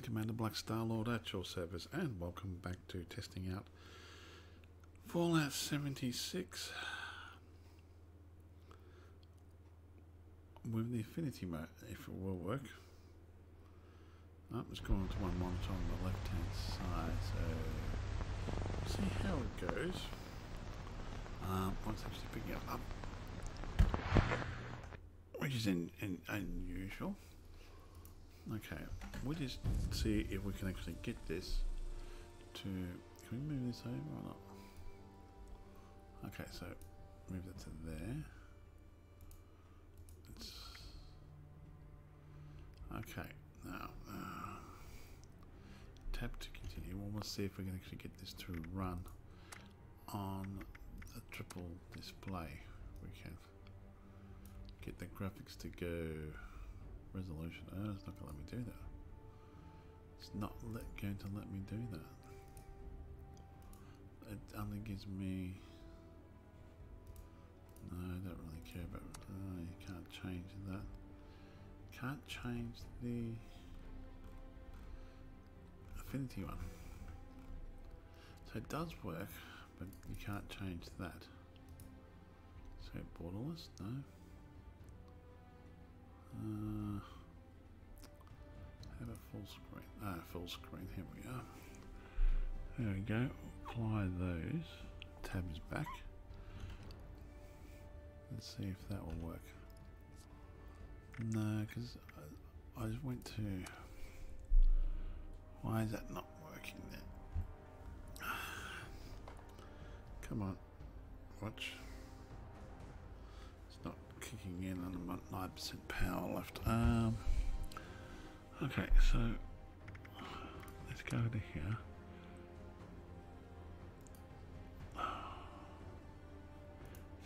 Commander Black Star Lord at your service, and welcome back to testing out Fallout 76 with the Eyefinity mode, if it will work. Oh, it's going to one monitor on the left hand side, so see how it goes. Um, actually picking it up, which is in, in, unusual. Okay, we'll just see if we can actually get this to. Can we move this over or not? Okay, so move that to there. It's okay. Now, uh, tap to continue. We'll see if we can actually get this to run on a triple display. We can get the graphics to go resolution. Oh, it's not going to let me do that. It's not let, going to let me do that. It only gives me. No, I don't really care about. Oh, you can't change that. Can't change the Eyefinity one. So it does work, but you can't change that. So borderless, no. Uh, have a full screen. Ah, full screen. Here we are. There we go. Apply those tabs back. Let's see if that will work. No, because I, I just went to. Why is that not working there? Come on, watch and about 9% power left. Um, okay, so let's go to here.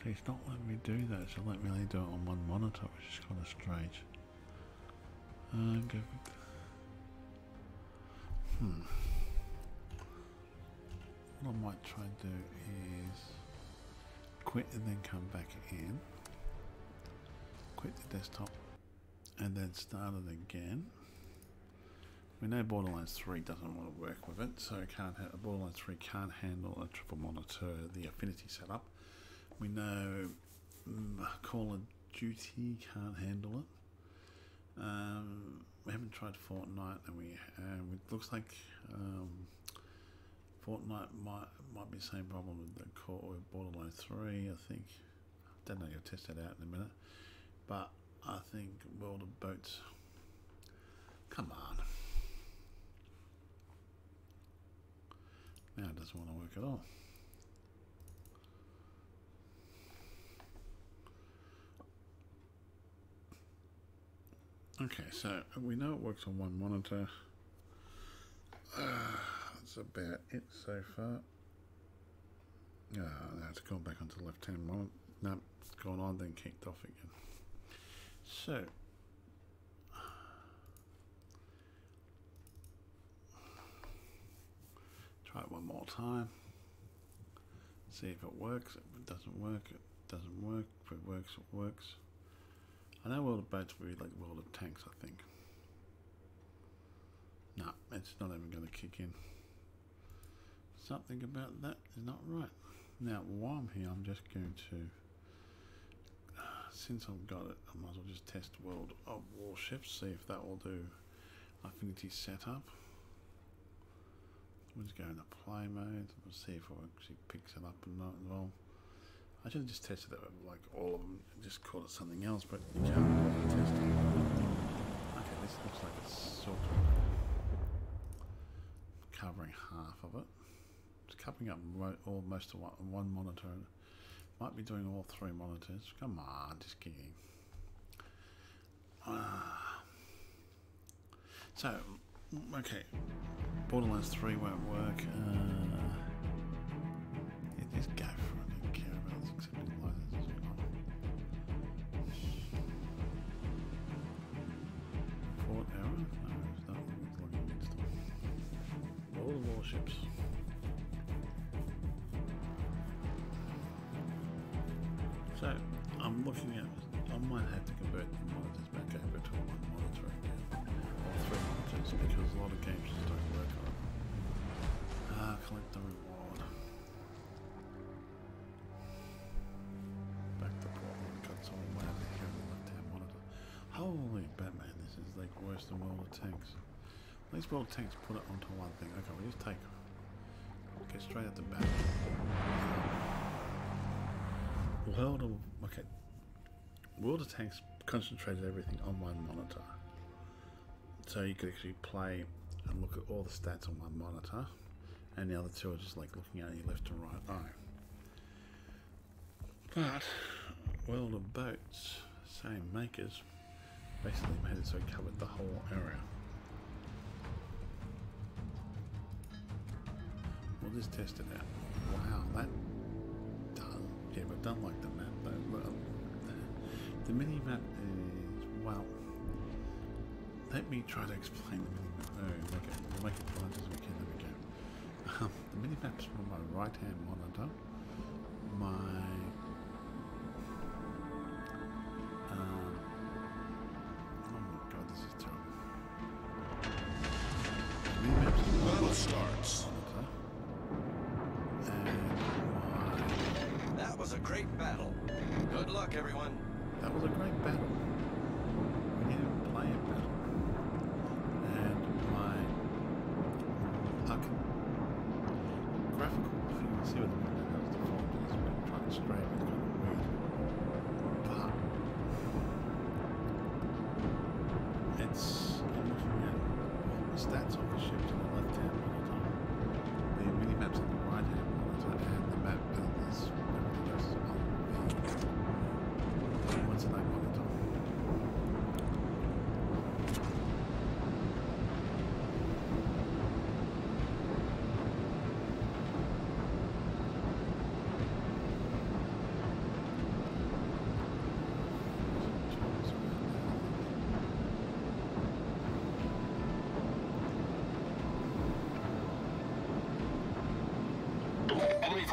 See, it's not letting me do that, so let me only do it on one monitor, which is kind of strange. Uh, go hmm. What I might try and do is quit and then come back in quit the desktop and then start it again. We know Borderlands 3 doesn't want to work with it, so can't Borderlands 3 can't handle a triple monitor, the Eyefinity setup. We know um, Call of Duty can't handle it. Um, we haven't tried Fortnite, and we it looks like um, Fortnite might might be the same problem with the with Borderlands 3. I think. I Don't know. You'll test that out in a minute. But I think World of Boats. Come on. Now it doesn't want to work at all. Okay, so we know it works on one monitor. Uh, that's about it so far. Uh, now it's gone back onto the left hand monitor. No, it's gone on, then kicked off again. So, try it one more time. See if it works. If it doesn't work, it doesn't work. If it works, it works. I know World of Boats will be like World of Tanks, I think. No, it's not even going to kick in. Something about that is not right. Now, while I'm here, I'm just going to since I've got it, I might as well just test World of Warships, see if that will do Eyefinity setup. We'll just go into play mode, we'll see if it actually picks it up or not as well. I should have just tested it with like all of them, just call it something else, but you can't test it. Okay, this looks like it's sort of covering half of it. It's covering up all most of one, one monitor might be doing all three monitors. Come on, just kidding. Ah. So, okay. Borderlands 3 won't work. Uh, yeah, just go. I don't care about this accepted licenses or. Fort error? No, it's not. Looking against them. All the warships. I'm looking at, I might have to convert the monitors back over to one monitor again, or three monitors. because a lot of games just don't work on. Ah, collect the reward. Back to Portland, got someone way over here on the left hand monitor. Holy Batman, this is like worse than World of Tanks. At least World of Tanks put it onto one thing. Okay, we'll just take Get straight at the back. World of okay. World of Tanks concentrated everything on one monitor. So you could actually play and look at all the stats on one monitor and the other two are just like looking at your left and right eye. But World of Boats, same makers, basically made it so it covered the whole area. We'll just test it out. Wow, that. Yeah, but don't like the map though. Well, the mini map is well. Let me try to explain the mini map. Oh, it, we'll make it fun as we can. There we go. Um, the mini map's from my right hand monitor. My see what the window does default is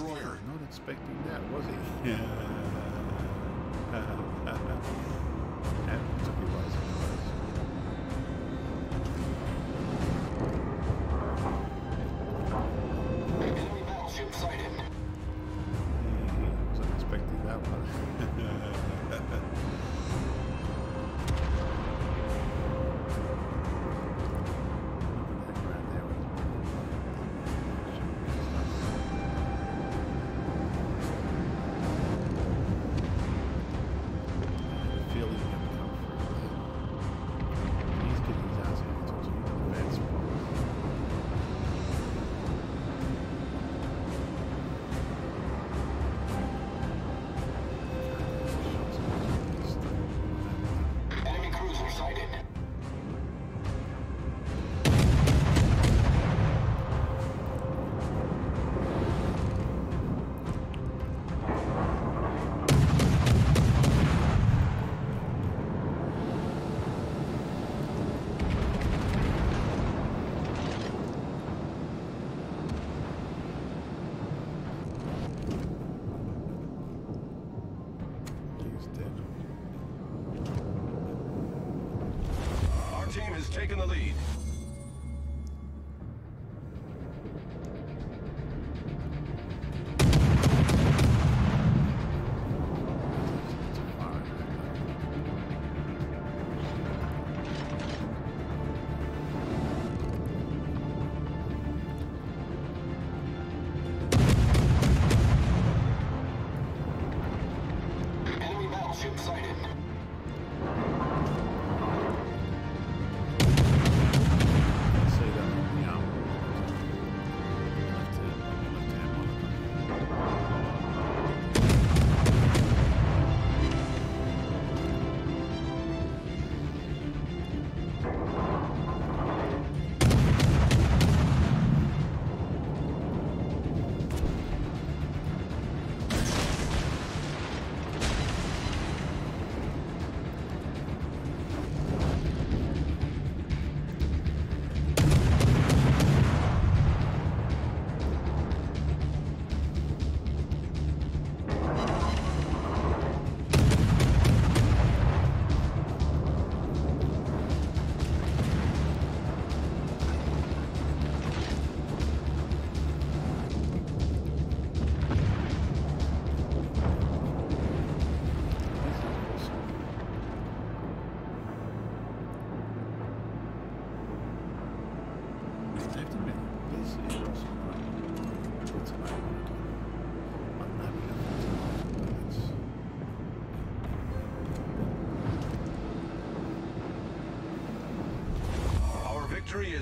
Destroyer. Not expecting that, was he? Yeah.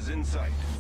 Is in sight.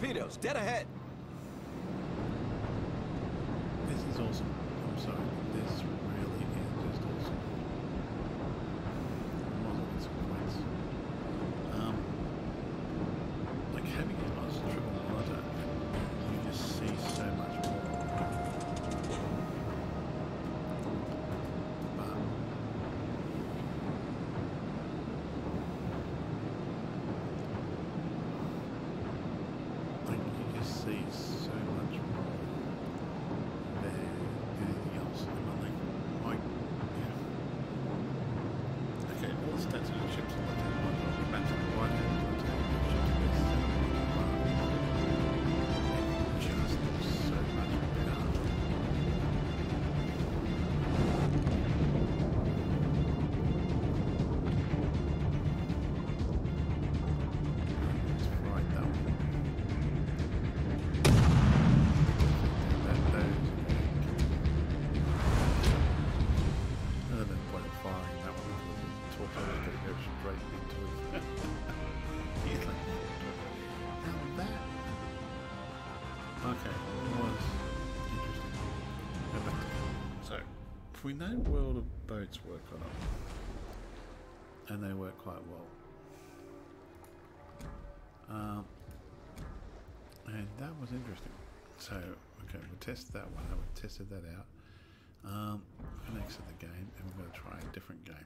Torpedoes, dead ahead. this is awesome. You if we know World of Boats work on it, and they work quite well. Um, and that was interesting. So, okay, we'll test that one. We tested that out. Um, next to the game, and we're going to try a different game.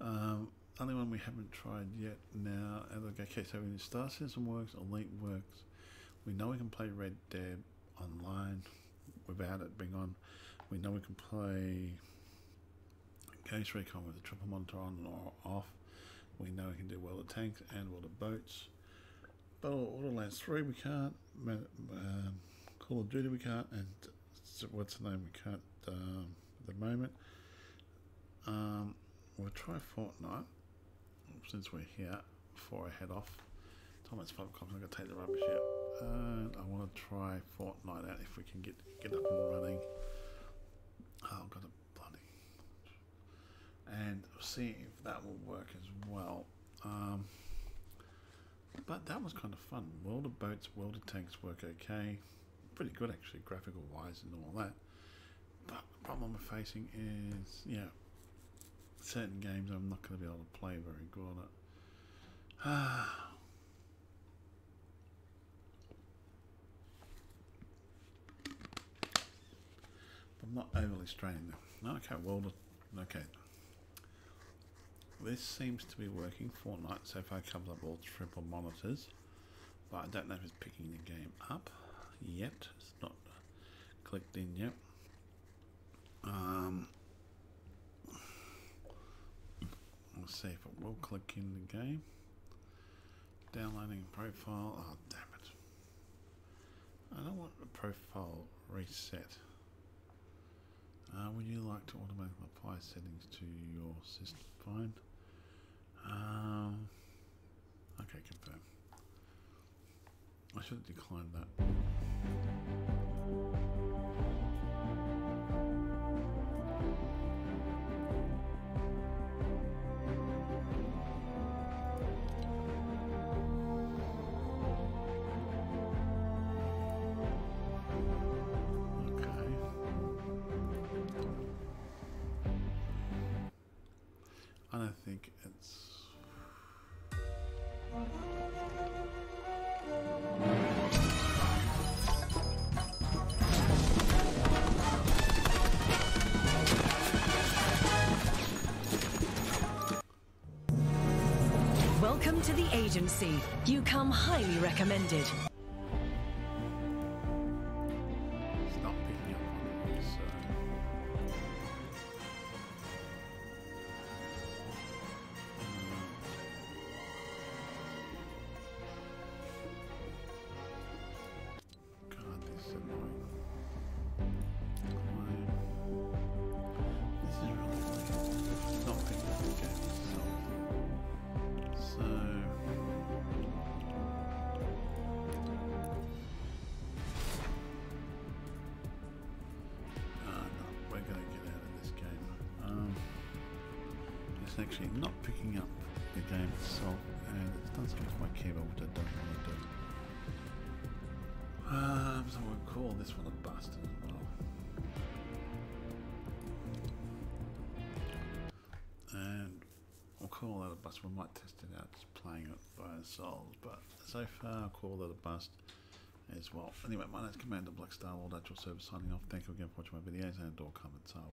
Um, only one we haven't tried yet now. And okay, so when Star Citizen works, Elite works. We know we can play Red Dead online without it being on. We know we can play Ghost Recon with the triple monitor on or off. We know we can do World of Tanks and World of Boats. But Borderlands 3 we can't. Um, Call of Duty we can't. And what's the name we can't um, at the moment. Um, we'll try Fortnite since we're here before I head off. It's almost 5 o'clock. I'm going to take the rubbish out. And I want to try Fortnite out if we can get get up and running. Oh, I've got a bloody. And see if that will work as well. Um, but that was kind of fun. Of Boats, of Tanks work okay. Pretty good actually, graphical wise and all that. But the problem I'm facing is, yeah, certain games I'm not going to be able to play very good it. Ah. I'm not overly straining them. Okay, well, okay. This seems to be working. Fortnite so far comes up all triple monitors, but I don't know if it's picking the game up yet. It's not clicked in yet. Um, let's see if it will click in the game. Downloading profile. Oh, damn it. I don't want the profile reset. Uh, would you like to automatically apply settings to your system? Fine. Um, okay, confirm. I should have declined that. To the agency. You come highly recommended. It's actually not picking up the game itself, and it's done something to my keyboard which I don't want to do. Um, so we'll call this one a bust as well. And we'll call that a bust. We might test it out just playing it by ourselves, but so far I'll call that a bust as well. Anyway, my name's Commander Black Star Lord, actual service signing off. Thank you again for watching my videos and all comments are